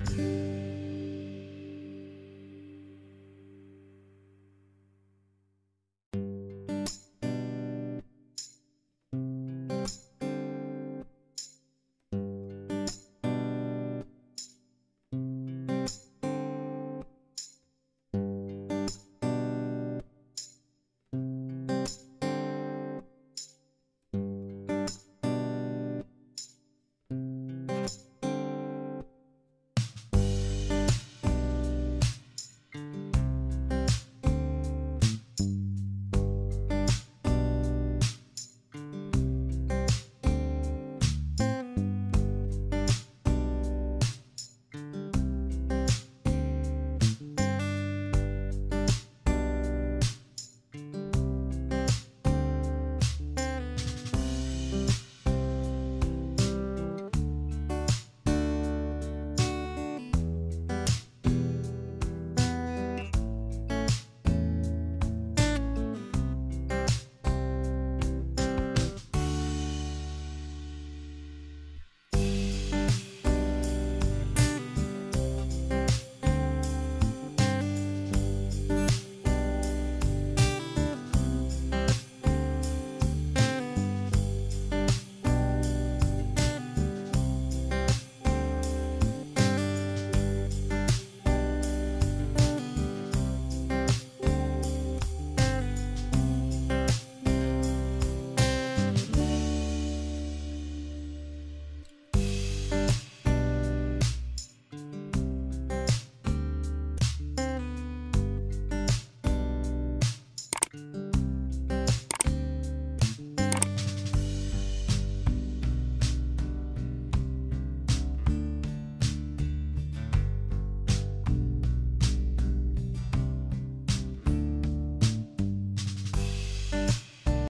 Música